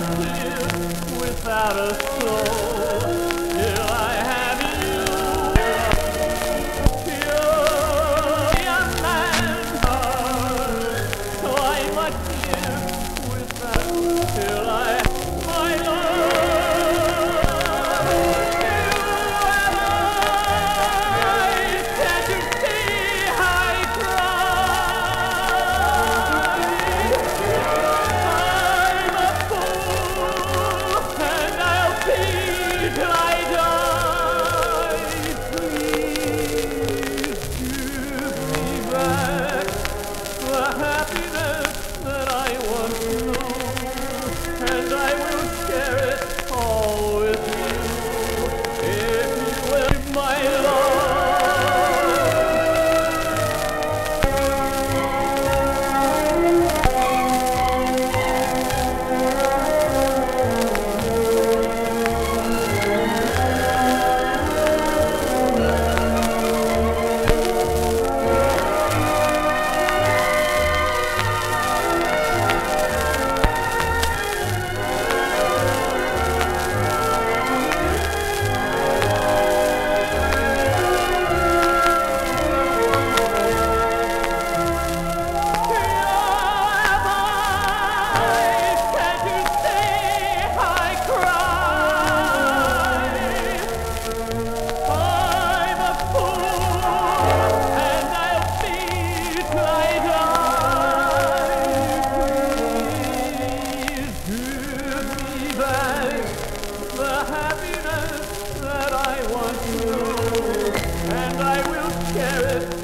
live without a soul. happy. carrot.